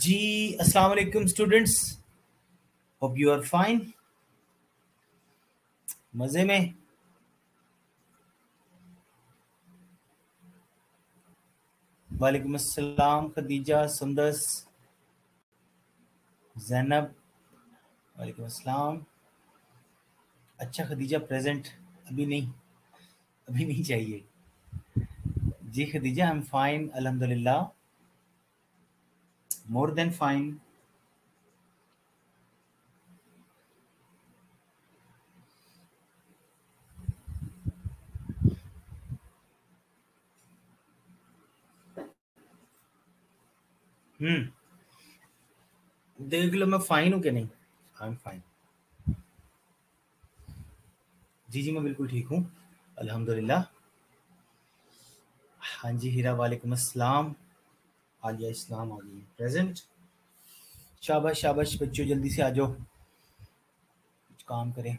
जी, अस्सलाम वालेकुम students. Hope you are fine मज़े में। वालेकुम अस्सलाम, खदीजा, सुंदस, जैनब। वालेकुम अस्सलाम। अच्छा खदीजा, प्रेजेंट। अभी नहीं अभी नहीं चाहिए। जी, खदीजा आई एम फाइन अल्हम्दुलिल्लाह। More than fine. हम्म देख लो, मैं फाइन हूँ कि नहीं? आई एम फाइन जी जी, मैं बिल्कुल ठीक हूँ। अल्हम्दुलिल्लाह। हाँ जी, हीरा वालेकुम अस्सलाम। आलिया इस्लाम आ गई। प्रेजेंट शाबाश शाबाश बच्चों जल्दी से आ जाओ। कुछ काम करें।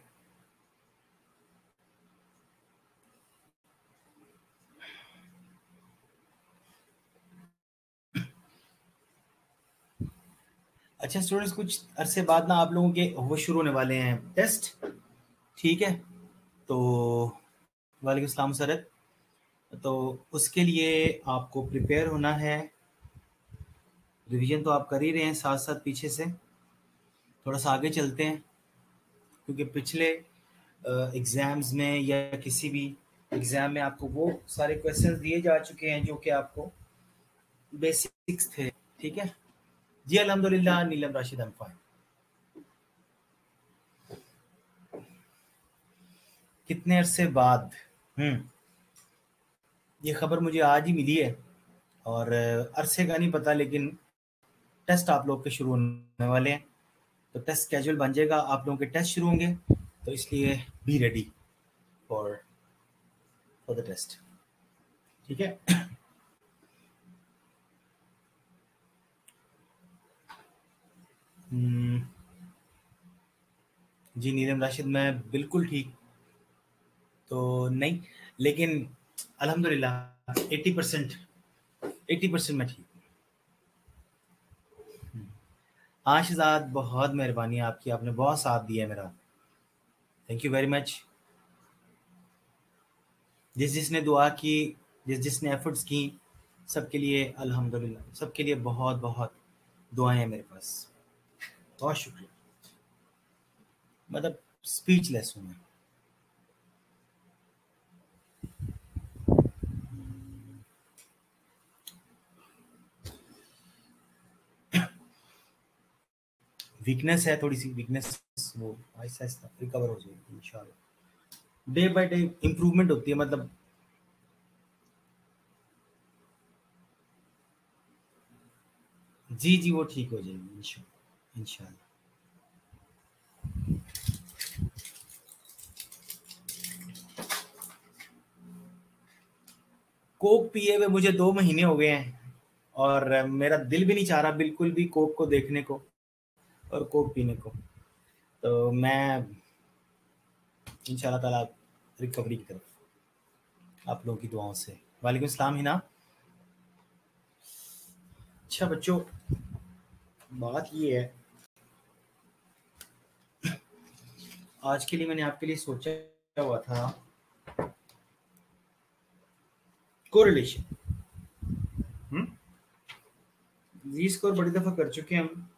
अच्छा स्टूडेंट्स कुछ अरसे बाद ना आप लोगों के वो शुरू होने वाले हैं। टेस्ट ठीक है। तो वालेकुम सलाम सरत तो उसके लिए आपको प्रिपेयर होना है। रिवीजन तो आप कर ही रहे हैं साथ साथ पीछे से। थोड़ा सा आगे चलते हैं, क्योंकि पिछले एग्ज़ाम्स में या किसी भी एग्ज़ाम में आपको वो सारे क्वेश्चंस दिए जा चुके हैं जो कि आपको बेसिक्स थे, ठीक है? जी, अल्हम्दुलिल्लाह, नीलम राशिद कितने अरसे बाद हम्म ये खबर मुझे आज ही मिली है, और अरसे का नहीं पता, लेकिन टेस्ट आप लोग के शुरू होने वाले हैं। तो टेस्ट स्केजुअल बन जाएगा, आप लोगों के टेस्ट शुरू होंगे। तो इसलिए be ready for for the test ठीक है? हम्म। जी, नीलम राशिद, मैं बिल्कुल ठीक। तो नहीं, लेकिन, अल्हम्दुलिल्लाह एट्टी परसेंट एट्टी परसेंट मैं ठीक। शहजाद बहुत मेहरबानी आपकी। आपने बहुत साथ दिया मेरा। थैंक यू वेरी मच जिस जिसने दुआ की, जिस जिसने एफर्ट्स की, सबके लिए अल्हम्दुलिल्लाह, सबके लिए बहुत बहुत दुआएँ हैं मेरे पास। बहुत शुक्रिया। मतलब स्पीचलेस हूँ मैं। वीकनेस है, थोड़ी सी वीकनेस वो आहिस्ता रिकवर हो जाएगी इंशाल्लाह डे बाय डे इम्प्रूवमेंट होती है मतलब जी जी, वो ठीक हो जाएगी इंशाल्लाह कोक पिए हुए मुझे दो महीने हो गए हैं और मेरा दिल भी नहीं चाह रहा, बिल्कुल भी कोक को देखने को। और कोक पीने को। तो मैं इंशाल्लाह ताला रिकवरी की तरफ़ आप लोगों की दुआओं से। वालेकुम सलाम, हिना। अच्छा बच्चों, बात ये है, आज के लिए मैंने आपके लिए सोचा हुआ था कोरिलेशन जी स्कोर बड़ी दफ़ा कर चुके हैं हम।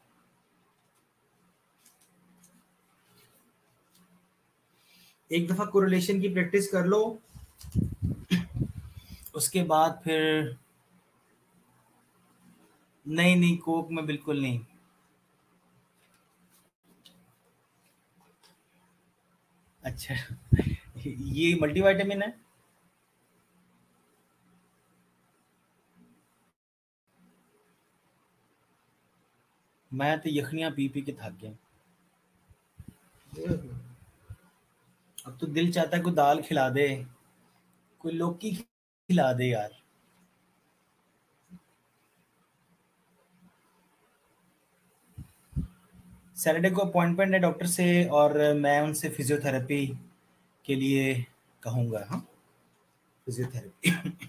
एक दफ़ा कोरिलेशन की प्रैक्टिस कर लो। उसके बाद फिर नहीं नहीं कोक में बिल्कुल नहीं। अच्छा ये मल्टीविटामिन है? मैं तो यखनियाँ पी पी के थक गया। अब तो दिल चाहता है कोई दाल खिला दे, कोई लौकी खिला दे यार। सैटरडे को अपॉइंटमेंट है डॉक्टर से और मैं उनसे फिजियोथेरेपी के लिए कहूँगा हाँ? फिजियोथेरेपी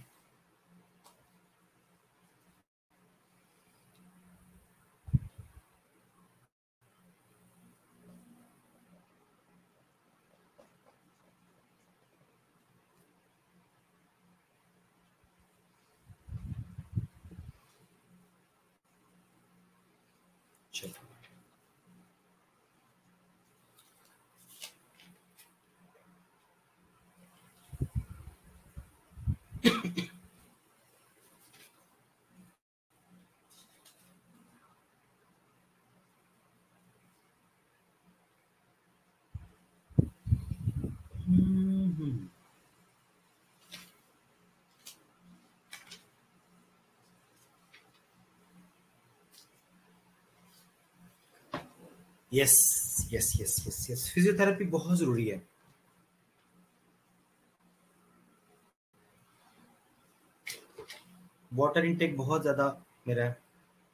चलो yes yes yes yes yes physiotherapy बहुत ज़रूरी है। वाटर इनटेक बहुत ज़्यादा मेरा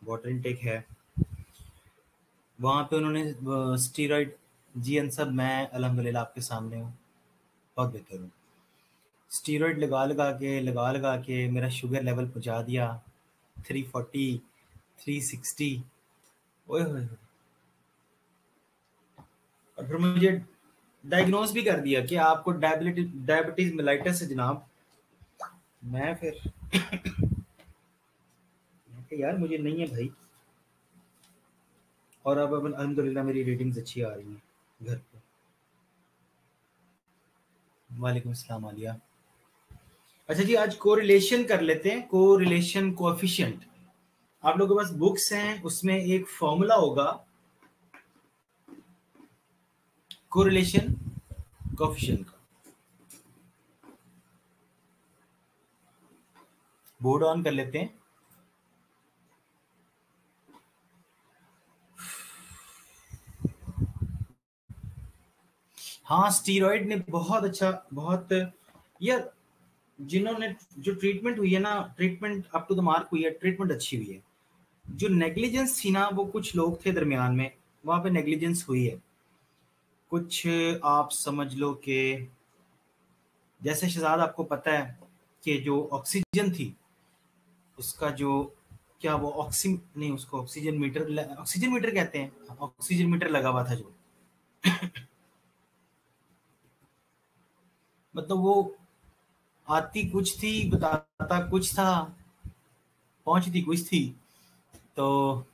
वाटर इनटेक है। वहाँ पे उन्होंने स्टीरॉइड जी एन सब मैं अलहमदिल्ला आपके सामने हूँ। बहुत बेहतर हूँ। स्टीरॉइड लगा लगा के, लगा लगा के मेरा शुगर लेवल पहुँचा दिया। थ्री फोर्टी थ्री सिक्सटी ओए और फिर मुझे डायग्नोस भी कर दिया कि आपको डायबिटीज़ डायबिटीज़ मिलाइटिस है जनाब। मैं फिर यार, मुझे नहीं है भाई। और अब अब अलहमदिल्ला मेरी रेटिंग्स अच्छी आ रही हैं घर पे। वालेकुम अस्सलाम, आलिया। अच्छा जी, आज कोरिलेशन कर लेते हैं। कोरिलेशन कोएफिशिएंट आप लोगों के पास बुक्स हैं, उसमें एक फॉर्मूला होगा। कोरिलेशन कोफिशिएंट का। बोर्ड ऑन कर लेते हैं। हाँ स्टीरॉइड ने बहुत अच्छा बहुत, यार, जिन्होंने, जो ट्रीटमेंट हुई है ना treatment up to the mark हुई है ट्रीटमेंट अच्छी हुई है। जो नेग्लिजेंस थी ना, वो कुछ लोग थे दरमियान में, वहाँ पे नेग्लिजेंस हुई है। कुछ आप समझ लो कि जैसे शहजाद, आपको पता है के जो ऑक्सीजन थी, उसका जो, क्या वो ऑक्सी नहीं, उसको ऑक्सीजन मीटर ऑक्सीजन मीटर कहते हैं ऑक्सीजन मीटर लगा हुआ था जो। मतलब वो आती कुछ थी, बताता कुछ था, पहुँचती कुछ थी तो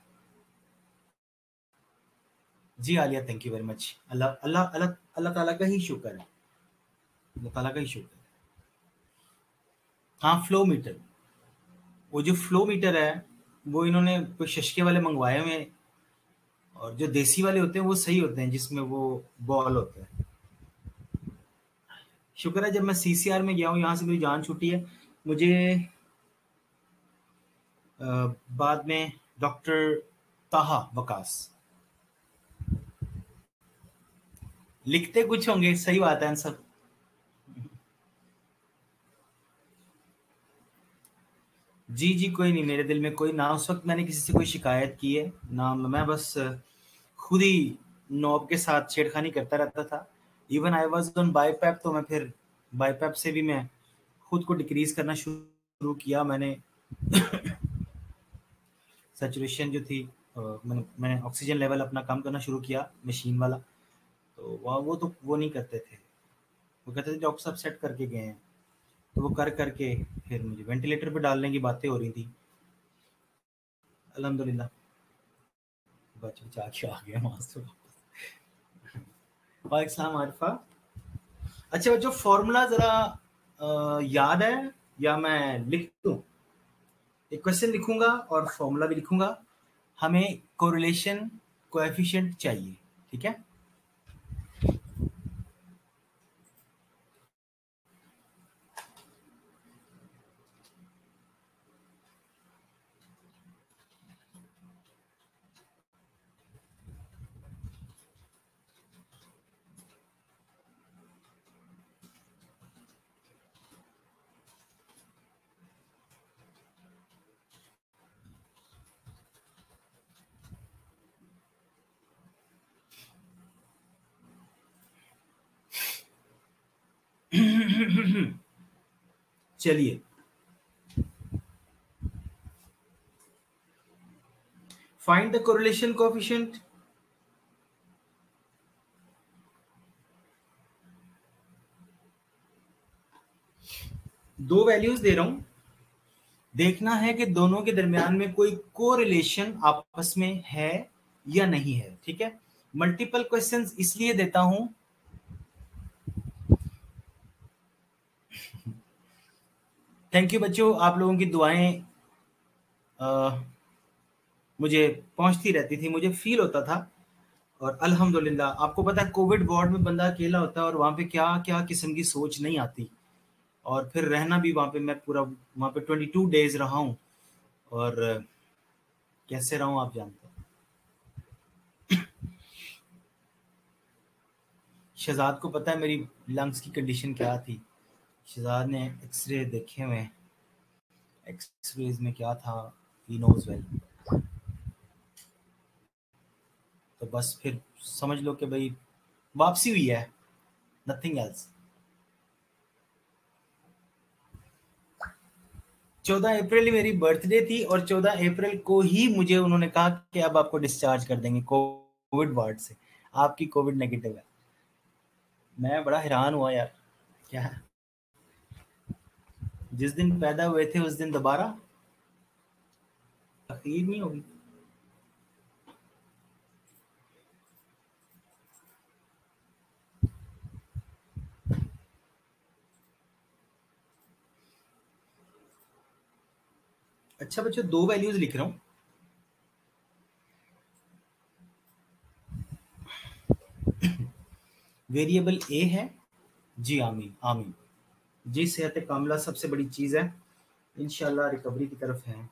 जी Aliya thank you very much अल्लाह अल्लाह अल्लाह अल्लाह ताला का ही शुक्र है। अल्लाह ताला का ही शुक्र है। हाँ फ्लो मीटर वो जो फ्लो मीटर है, वो इन्होंने कोई शशके वाले मंगवाए हुए हैं और जो देसी वाले होते हैं, वो सही होते हैं, जिसमें वो बॉल होता है। शुक्र है जब मैं सीसीआर में गया हूँ, यहाँ से मेरी जान छुट्टी है। मुझे बाद में डॉक्टर ताहा वकास। लिखते कुछ होंगे, सही बात है सब जी जी, कोई नहीं, मेरे दिल में कोई ना, उस वक्त मैंने किसी से कोई शिकायत की है, ना मैं बस खुद ही नॉब के साथ छेड़खानी करता रहता था। Even I was on BiPAP तो मैं फिर बाईपैप से भी मैं खुद को डिक्रीज करना शुरू किया मैंने। सेचुरेशन जो थी मैंने मैंने ऑक्सीजन लेवल अपना कम करना शुरू किया मशीन वाला। तो वह, वो तो वो नहीं करते थे। वो कहते थे डॉक्टर साहब सेट करके गए हैं। तो वो कर करके फिर मुझे वेंटिलेटर पे डालने की बातें हो रही थी। अलहमदुल्ला बच बचा के आ गया वहाँ से वालेकुम आरिफा। अच्छा बच्चों फॉर्मूला जरा याद है या मैं लिख दूँ? एक क्वेश्चन लिखूँगा और फॉर्मूला भी लिखूँगा। हमें कोरिलेशन कोएफिशिएंट चाहिए, ठीक है? चलिए। फाइंड द कोरिलेशन कोफिशिएंट दो वैल्यूज़ दे रहा हूँ। देखना है कि दोनों के दरमियान में कोई कोरिलेशन आपस में है या नहीं है, ठीक है? मल्टीपल क्वेश्चंस इसलिए देता हूँ थैंक यू बच्चों। आप लोगों की दुआएँ आ, मुझे पहुँचती रहती थी मुझे फील होता था। और अल्हम्दुलिल्लाह आपको पता है कोविड वार्ड में बंदा अकेला होता है और वहाँ पे क्या क्या किस्म की सोच नहीं आती। और फिर रहना भी वहाँ पे मैं पूरा वहाँ पे ट्वेंटी टू डेज़ रहा हूँ। और कैसे रहा हूँ आप जानते हैं। शहजाद को पता है मेरी लंग्स की कंडीशन क्या थी। शहजाद ने एक्सरे देखे हुए एक्सरेज में क्या था? ही नोज़ वेल तो बस फिर समझ लो कि भाई, वापसी हुई है। नथिंग एल्स चौदह अप्रैल मेरी बर्थडे थी और चौदह अप्रैल को ही मुझे उन्होंने कहा कि अब आपको डिस्चार्ज कर देंगे कोविड वार्ड से। आपकी कोविड नेगेटिव है। मैं बड़ा हैरान हुआ यार। क्या? है जिस दिन पैदा हुए थे, उस दिन दोबारा? तकदीर नहीं होगी। अच्छा बच्चों, दो वैल्यूज़ लिख रहा हूँ। वेरिएबल ए है, जी, आमीन आमीन। जी, सेहत कामला सबसे बड़ी चीज़ है। इनशाला रिकवरी की तरफ़ है।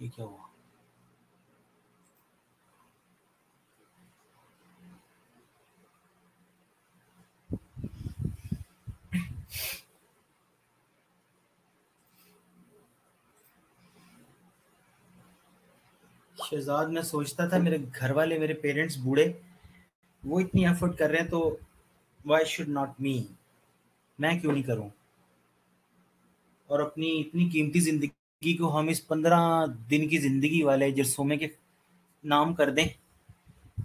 ये क्या हुआ? शहजाद, मैं सोचता था मेरे घर वाले मेरे पेरेंट्स बूढ़े, वो इतनी एफर्ट कर रहे हैं तो वाई शुड नॉट मी मैं क्यों नहीं करूँ? और अपनी इतनी कीमती ज़िंदगी को हम इस पंद्रह दिन की ज़िंदगी वाले जरसोमे के नाम कर दें?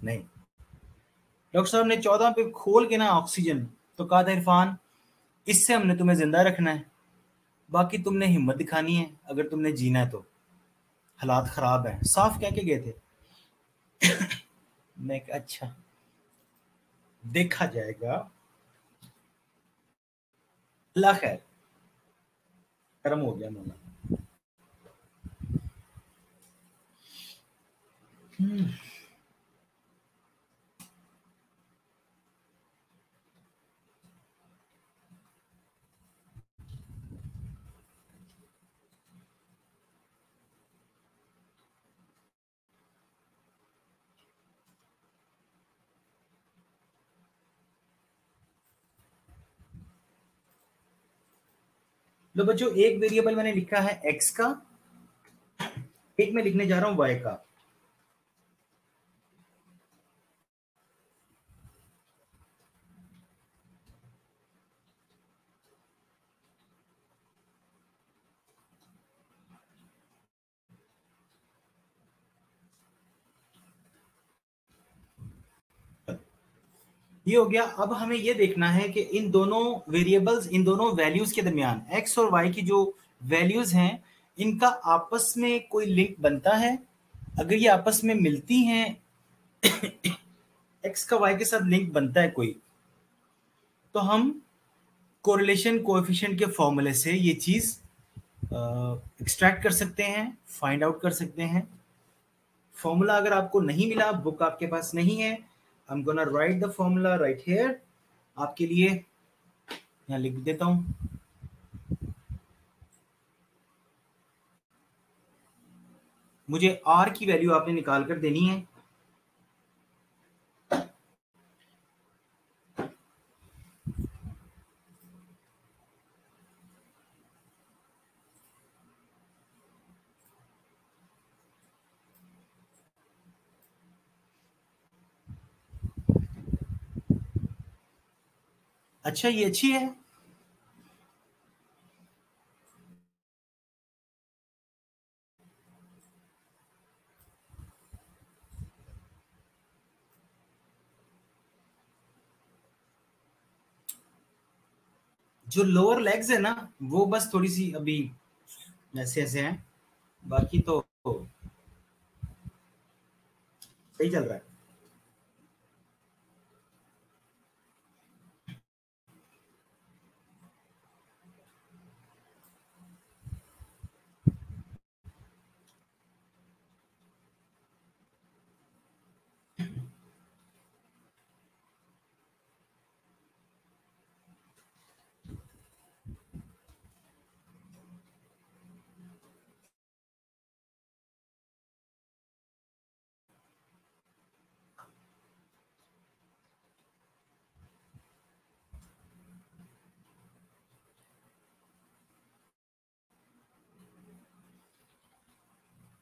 नहीं। डॉक्टर साहब ने चौदह पे खोल के ना ऑक्सीजन तो कहा था इरफान, इससे हमने तुम्हें ज़िंदा रखना है। बाकी तुमने हिम्मत दिखानी है, अगर तुमने जीना है तो। हालात खराब है। साफ़ कह के गए थे। मैं अच्छा देखा जाएगा। अल्लाह खैर गर्म हो गया मोना लो बच्चों, एक वेरिएबल मैंने लिखा है एक्स का, एक मैं लिखने जा रहा हूँ वाई का। ये हो गया। अब हमें ये देखना है कि इन दोनों वेरिएबल्स इन दोनों वैल्यूज़ के दरमियान एक्स और वाई की जो वैल्यूज़ हैं, इनका आपस में कोई लिंक बनता है? अगर ये आपस में मिलती हैं एक्स का वाई के साथ लिंक बनता है कोई तो हम कोरिलेशन कोएफिशिएंट के फॉर्मूले से ये चीज़ एक्सट्रैक्ट कर सकते हैं फाइंड आउट कर सकते हैं। फॉर्मूला अगर आपको नहीं मिला बुक आपके पास नहीं है I'm gonna write the formula right here आपके लिए यहाँ लिख देता हूँ मुझे R की वैल्यू आपने निकाल कर देनी है अच्छा ये अच्छी है? जो लोअर लेग्स है ना, वो बस थोड़ी सी अभी ऐसे ऐसे हैं। बाकी तो सही चल रहा है।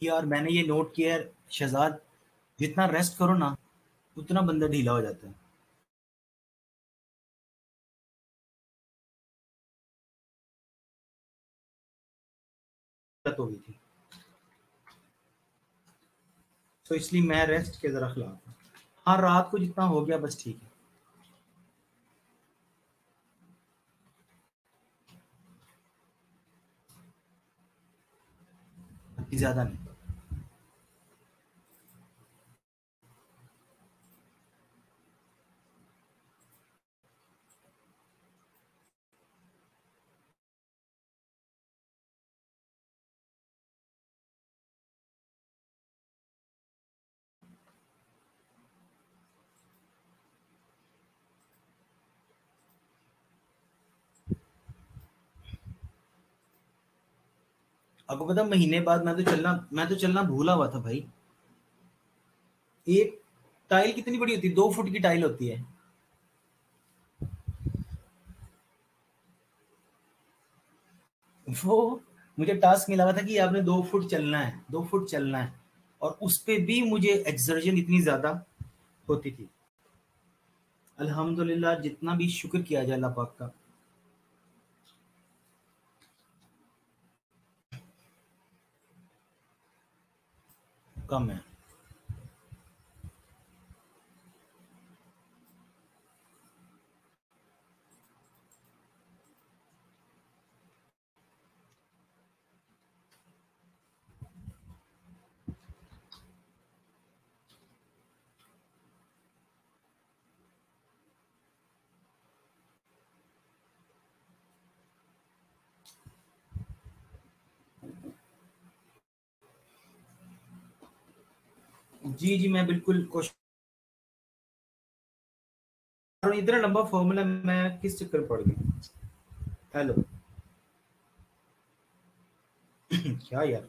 यार मैंने ये नोट किया, शहजाद, जितना रेस्ट करो ना, उतना बंदा ढीला हो जाता है। थी। तो इसलिए मैं रेस्ट के जरा खिलाफ हाँ। रात को जितना हो गया, बस ठीक है। ज़्यादा नहीं। आपको पता महीने बाद मैं तो चलना, मैं तो चलना भूला हुआ था भाई। एक टाइल कितनी बड़ी होती है? दो फुट की टाइल होती है। वो मुझे टास्क मिला हुआ था कि आपने दो फुट चलना है, दो फुट चलना है। और उस पर भी मुझे एक्सर्जन इतनी ज़्यादा होती थी। अल्हम्दुलिल्लाह, जितना भी शुक्र किया जाए अल्लाह पाक का कम है जी जी मैं बिल्कुल कोशिश इतना लंबा फॉर्मूला मैं किस चक्कर पढ़ गया हेलो क्या यार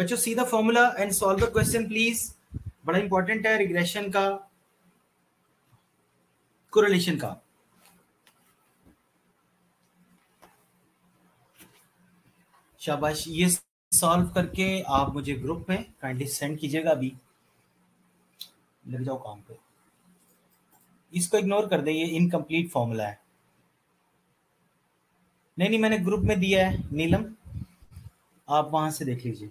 बच्चों see the formula and solve the question please बड़ा इंपॉर्टेंट है रिग्रेशन का कोरिलेशन का। शाबाश, ये सॉल्व करके आप मुझे ग्रुप में काइंडली सेंड कीजिएगा अभी। लग जाओ काम पे। इसको इग्नोर कर दे, ये इनकम्प्लीट फॉर्मूला है। नहीं नहीं, मैंने ग्रुप में दिया है, नीलम, आप वहाँ से देख लीजिए।